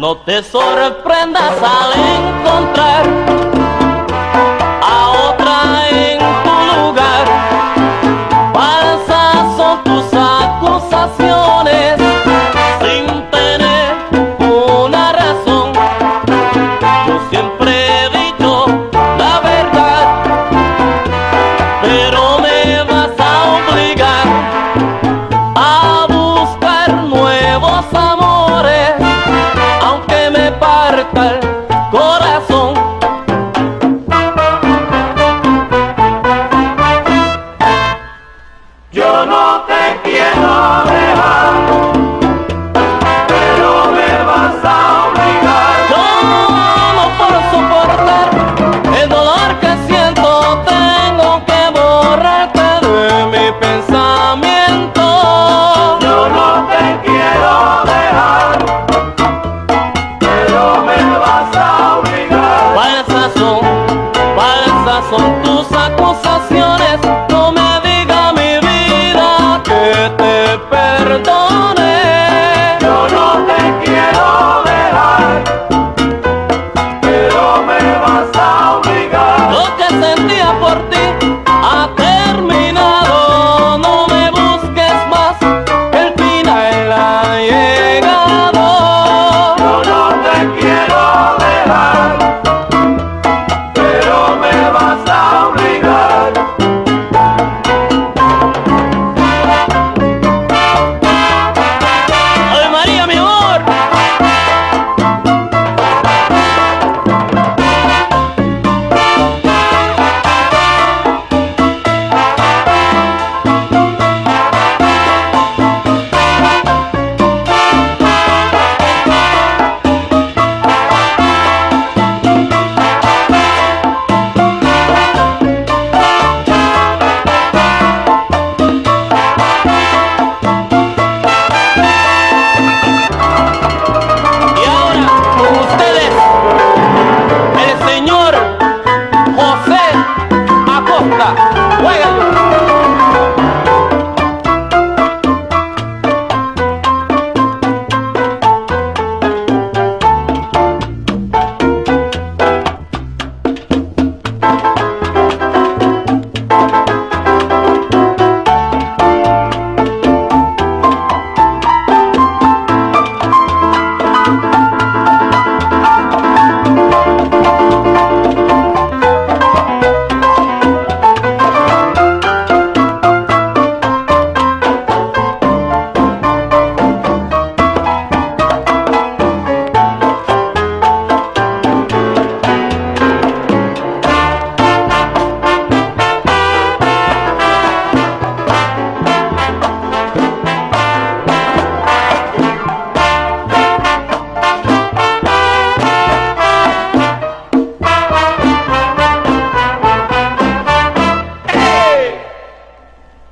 No te sorprendas al encontrar it all.